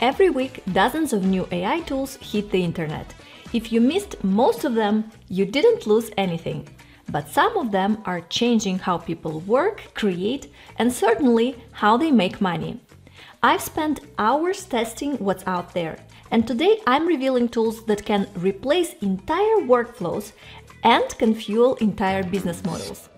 Every week, dozens of new AI tools hit the internet. If you missed most of them, you didn't lose anything. But some of them are changing how people work, create, and certainly how they make money. I've spent hours testing what's out there, and today I'm revealing tools that can replace entire workflows and can fuel entire business models.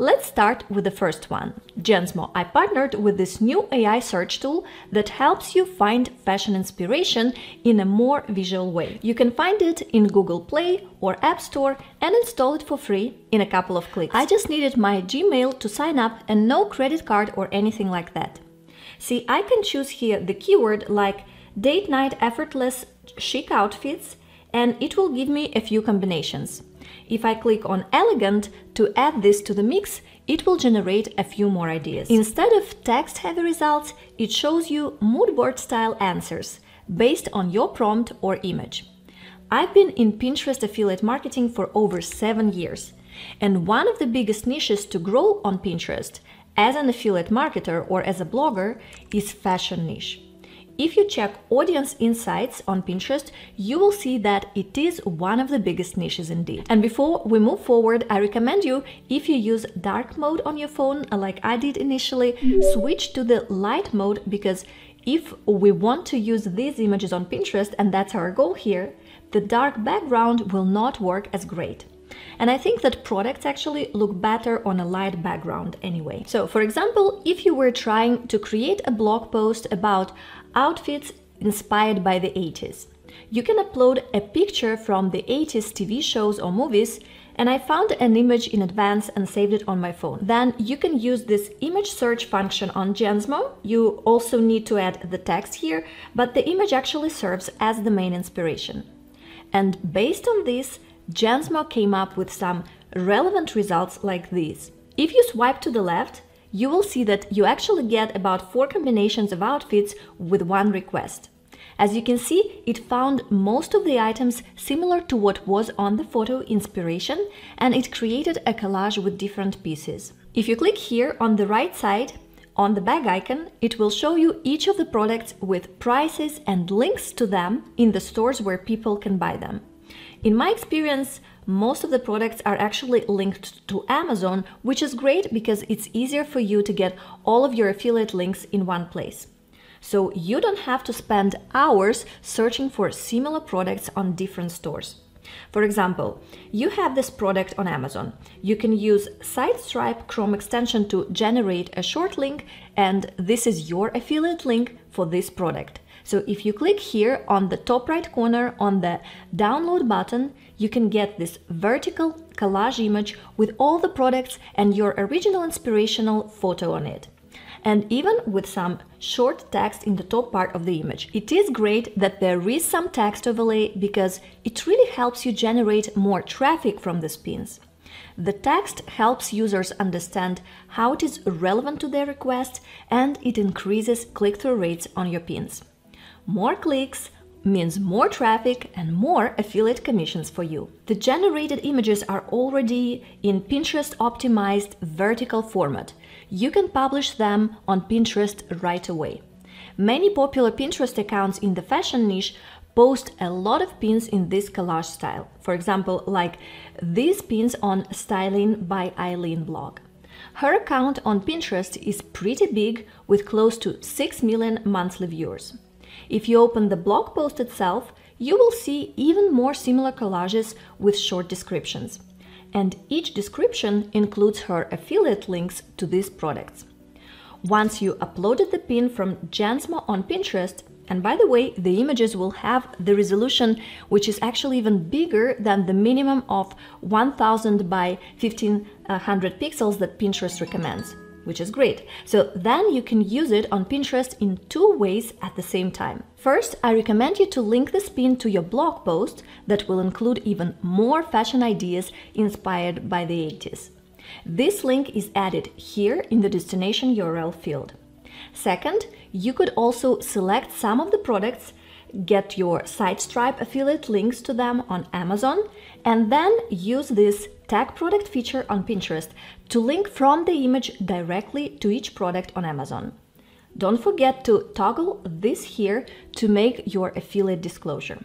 Let's start with the first one, Gensmo. I partnered with this new AI search tool that helps you find fashion inspiration in a more visual way. You can find it in Google Play or App Store and install it for free in a couple of clicks. I just needed my Gmail to sign up and no credit card or anything like that. See, I can choose here the keyword like date night effortless chic outfits and it will give me a few combinations. If I click on elegant to add this to the mix, it will generate a few more ideas. Instead of text-heavy results, it shows you mood board style answers based on your prompt or image. I've been in Pinterest affiliate marketing for over seven years, and one of the biggest niches to grow on Pinterest as an affiliate marketer or as a blogger is fashion niche. If you check audience insights on Pinterest, you will see that it is one of the biggest niches indeed. And before we move forward, I recommend you, if you use dark mode on your phone, like I did initially, switch to the light mode because if we want to use these images on Pinterest, and that's our goal here, the dark background will not work as great. And I think that products actually look better on a light background anyway. So for example, if you were trying to create a blog post about outfits inspired by the 80s. You can upload a picture from the 80s TV shows or movies and I found an image in advance and saved it on my phone. Then you can use this image search function on Gensmo. You also need to add the text here, but the image actually serves as the main inspiration. And based on this, Gensmo came up with some relevant results like these. If you swipe to the left, you will see that you actually get about four combinations of outfits with one request. As you can see, it found most of the items similar to what was on the photo inspiration and it created a collage with different pieces. If you click here on the right side, on the bag icon, it will show you each of the products with prices and links to them in the stores where people can buy them. In my experience, most of the products are actually linked to Amazon, which is great because it's easier for you to get all of your affiliate links in one place. So you don't have to spend hours searching for similar products on different stores. For example, you have this product on Amazon. You can use SiteStripe Chrome extension to generate a short link, and this is your affiliate link for this product. So if you click here on the top right corner on the download button, you can get this vertical collage image with all the products and your original inspirational photo on it and even with some short text in the top part of the image. It is great that there is some text overlay because it really helps you generate more traffic from the pins. The text helps users understand how it is relevant to their request and it increases click-through rates on your pins. More clicks means more traffic and more affiliate commissions for you. The generated images are already in Pinterest optimized vertical format. You can publish them on Pinterest right away. Many popular Pinterest accounts in the fashion niche post a lot of pins in this collage style. For example, like these pins on Styling by Eileen blog. Her account on Pinterest is pretty big with close to 6 million monthly viewers. If you open the blog post itself, you will see even more similar collages with short descriptions. And each description includes her affiliate links to these products. Once you uploaded the pin from Gensmo on Pinterest, and by the way, the images will have the resolution which is actually even bigger than the minimum of 1000 by 1500 pixels that Pinterest recommends which is great. So then you can use it on Pinterest in two ways at the same time. First, I recommend you to link this pin to your blog post that will include even more fashion ideas inspired by the 80s. This link is added here in the destination URL field. Second, you could also select some of the products, get your SiteStripe affiliate links to them on Amazon, and then use this tag product feature on Pinterest to link from the image directly to each product on Amazon. Don't forget to toggle this here to make your affiliate disclosure.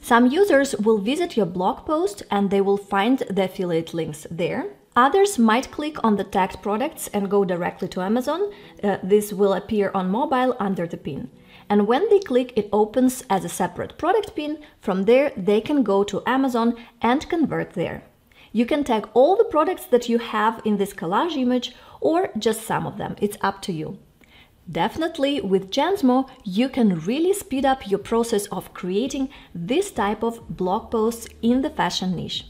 Some users will visit your blog post and they will find the affiliate links there. Others might click on the tagged products and go directly to Amazon. Uh, this will appear on mobile under the pin. And when they click, it opens as a separate product pin. From there, they can go to Amazon and convert there. You can tag all the products that you have in this collage image or just some of them. It's up to you. Definitely, with Gensmo, you can really speed up your process of creating this type of blog posts in the fashion niche.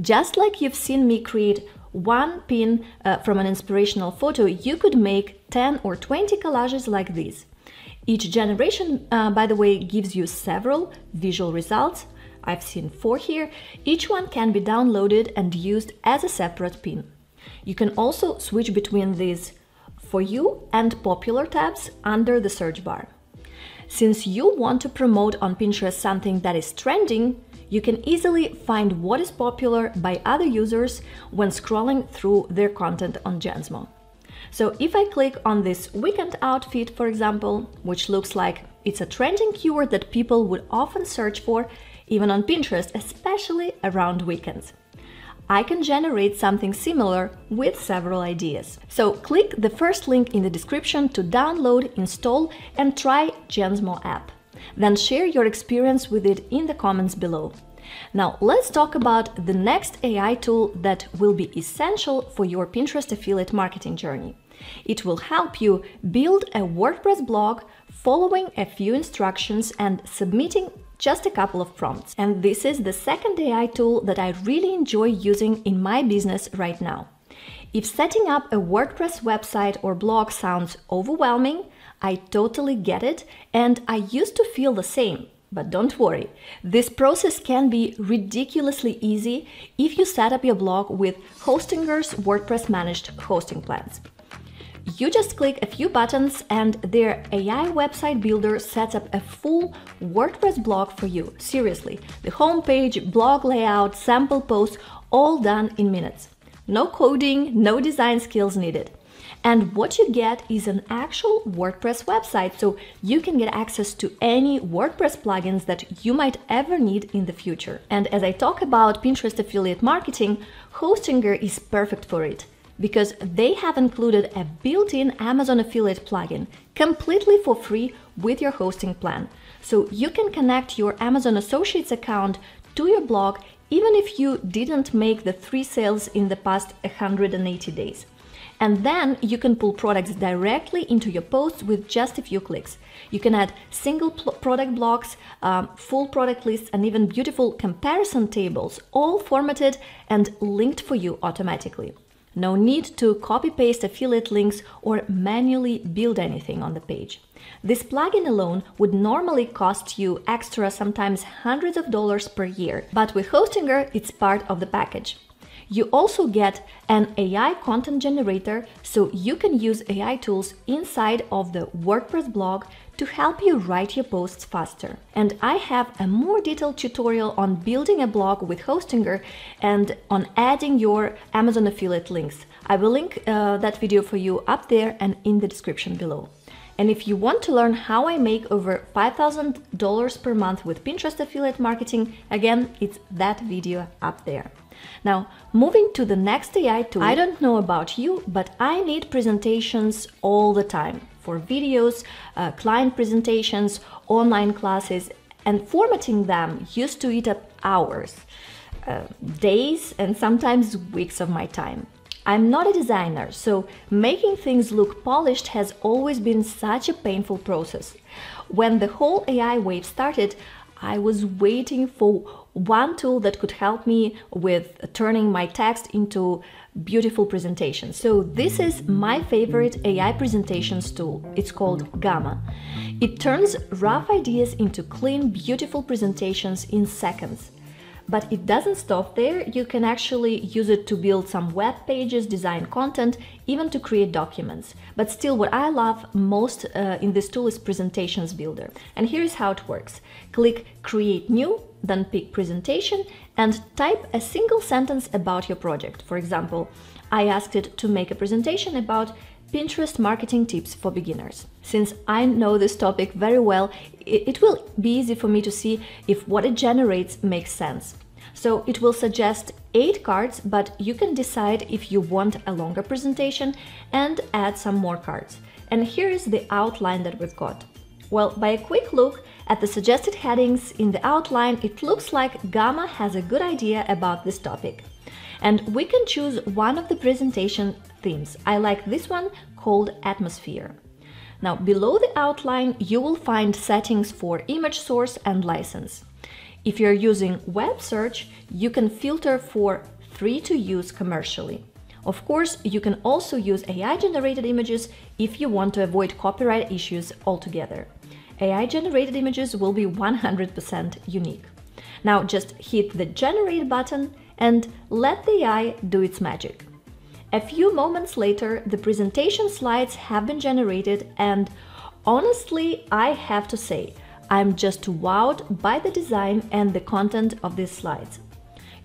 Just like you've seen me create one pin uh, from an inspirational photo, you could make 10 or 20 collages like this. Each generation, uh, by the way, gives you several visual results. I've seen four here. Each one can be downloaded and used as a separate pin. You can also switch between these for you and popular tabs under the search bar. Since you want to promote on Pinterest something that is trending, you can easily find what is popular by other users when scrolling through their content on Gensmo. So if I click on this weekend outfit, for example, which looks like it's a trending keyword that people would often search for, even on Pinterest, especially around weekends. I can generate something similar with several ideas. So click the first link in the description to download, install and try Gensmo app. Then share your experience with it in the comments below. Now let's talk about the next AI tool that will be essential for your Pinterest affiliate marketing journey. It will help you build a WordPress blog following a few instructions and submitting just a couple of prompts. And this is the second AI tool that I really enjoy using in my business right now. If setting up a WordPress website or blog sounds overwhelming, I totally get it, and I used to feel the same. But don't worry, this process can be ridiculously easy if you set up your blog with Hostinger's WordPress managed hosting plans. You just click a few buttons and their AI website builder sets up a full WordPress blog for you. Seriously, the homepage, blog layout, sample posts, all done in minutes. No coding, no design skills needed. And what you get is an actual WordPress website, so you can get access to any WordPress plugins that you might ever need in the future. And as I talk about Pinterest affiliate marketing, Hostinger is perfect for it because they have included a built-in Amazon affiliate plugin completely for free with your hosting plan. So you can connect your Amazon Associates account to your blog even if you didn't make the three sales in the past 180 days. And then you can pull products directly into your posts with just a few clicks. You can add single product blocks, um, full product lists, and even beautiful comparison tables, all formatted and linked for you automatically. No need to copy paste affiliate links or manually build anything on the page. This plugin alone would normally cost you extra, sometimes hundreds of dollars per year, but with Hostinger, it's part of the package. You also get an AI content generator, so you can use AI tools inside of the WordPress blog to help you write your posts faster. And I have a more detailed tutorial on building a blog with Hostinger and on adding your Amazon affiliate links. I will link uh, that video for you up there and in the description below. And if you want to learn how I make over $5,000 per month with Pinterest affiliate marketing, again, it's that video up there. Now, moving to the next AI tool, I don't know about you, but I need presentations all the time for videos, uh, client presentations, online classes, and formatting them used to eat up hours, uh, days, and sometimes weeks of my time. I'm not a designer, so making things look polished has always been such a painful process. When the whole AI wave started, I was waiting for one tool that could help me with turning my text into beautiful presentations. So this is my favorite AI presentations tool. It's called Gamma. It turns rough ideas into clean, beautiful presentations in seconds. But it doesn't stop there, you can actually use it to build some web pages, design content, even to create documents. But still, what I love most uh, in this tool is Presentations Builder. And here is how it works. Click Create New, then pick Presentation and type a single sentence about your project. For example, I asked it to make a presentation about Pinterest marketing tips for beginners. Since I know this topic very well, it will be easy for me to see if what it generates makes sense. So it will suggest eight cards, but you can decide if you want a longer presentation and add some more cards. And here is the outline that we've got. Well, by a quick look at the suggested headings in the outline, it looks like Gamma has a good idea about this topic. And we can choose one of the presentation themes. I like this one called Atmosphere. Now, below the outline, you will find settings for image source and license. If you're using web search, you can filter for free to use commercially. Of course, you can also use AI-generated images if you want to avoid copyright issues altogether. AI-generated images will be 100% unique. Now just hit the Generate button and let the AI do its magic. A few moments later, the presentation slides have been generated and honestly, I have to say, I'm just wowed by the design and the content of these slides.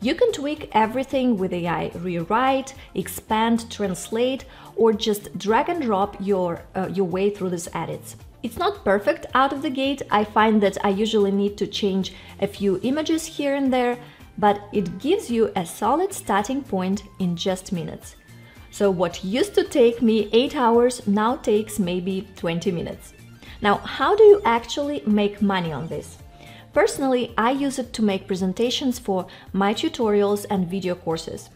You can tweak everything with AI, rewrite, expand, translate, or just drag and drop your, uh, your way through these edits. It's not perfect out of the gate, I find that I usually need to change a few images here and there, but it gives you a solid starting point in just minutes. So what used to take me 8 hours now takes maybe 20 minutes. Now, how do you actually make money on this? Personally, I use it to make presentations for my tutorials and video courses.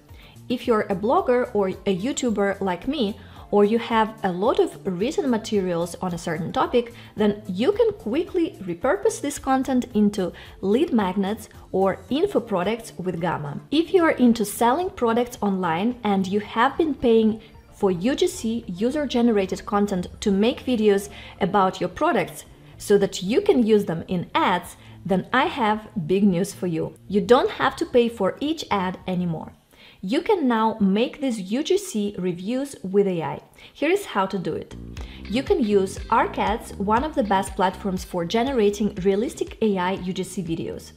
If you're a blogger or a YouTuber like me, or you have a lot of written materials on a certain topic, then you can quickly repurpose this content into lead magnets or info products with Gamma. If you are into selling products online and you have been paying for UGC user-generated content to make videos about your products so that you can use them in ads, then I have big news for you. You don't have to pay for each ad anymore. You can now make these UGC reviews with AI. Here is how to do it. You can use Arcads, one of the best platforms for generating realistic AI UGC videos.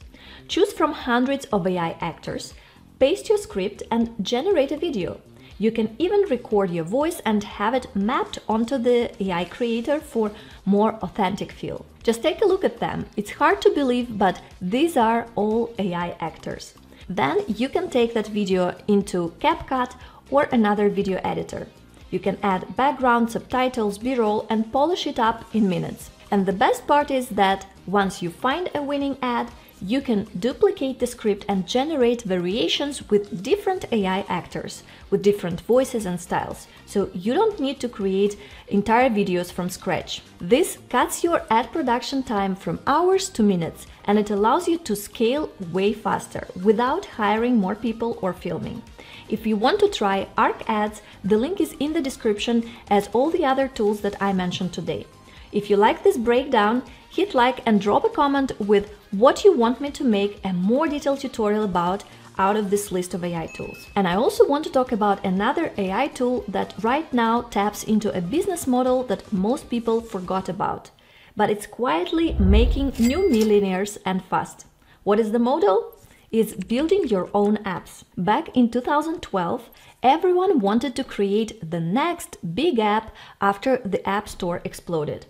Choose from hundreds of AI actors, paste your script and generate a video. You can even record your voice and have it mapped onto the AI creator for more authentic feel. Just take a look at them. It's hard to believe, but these are all AI actors. Then you can take that video into CapCut or another video editor. You can add background, subtitles, b-roll and polish it up in minutes. And the best part is that once you find a winning ad, you can duplicate the script and generate variations with different AI actors, with different voices and styles, so you don't need to create entire videos from scratch. This cuts your ad production time from hours to minutes, and it allows you to scale way faster without hiring more people or filming. If you want to try Arcads, the link is in the description as all the other tools that I mentioned today. If you like this breakdown, hit like and drop a comment with what you want me to make a more detailed tutorial about out of this list of AI tools. And I also want to talk about another AI tool that right now taps into a business model that most people forgot about. But it's quietly making new millionaires and fast. What is the model? Is building your own apps. Back in 2012, everyone wanted to create the next big app after the App Store exploded.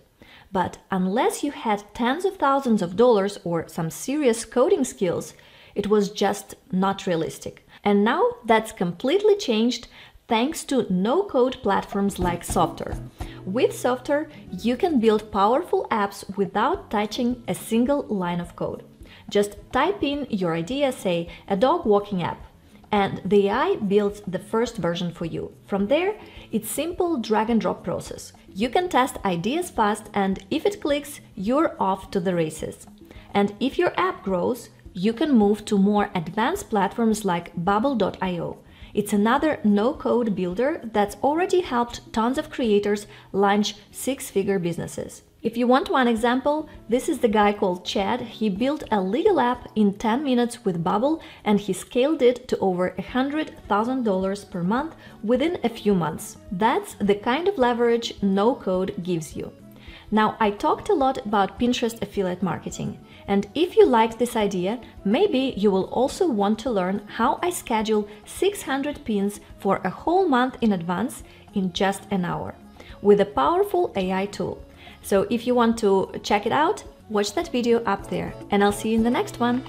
But unless you had tens of thousands of dollars or some serious coding skills, it was just not realistic. And now that's completely changed thanks to no-code platforms like Softr. With Softr, you can build powerful apps without touching a single line of code. Just type in your idea, say a dog walking app, and the AI builds the first version for you. From there, it's simple drag and drop process. You can test ideas fast and if it clicks, you're off to the races. And if your app grows, you can move to more advanced platforms like Bubble.io. It's another no-code builder that's already helped tons of creators launch six-figure businesses. If you want one example, this is the guy called Chad. He built a legal app in 10 minutes with Bubble and he scaled it to over $100,000 per month within a few months. That's the kind of leverage no code gives you. Now, I talked a lot about Pinterest affiliate marketing. And if you liked this idea, maybe you will also want to learn how I schedule 600 pins for a whole month in advance in just an hour. with a powerful AI tool. So if you want to check it out, watch that video up there and I'll see you in the next one.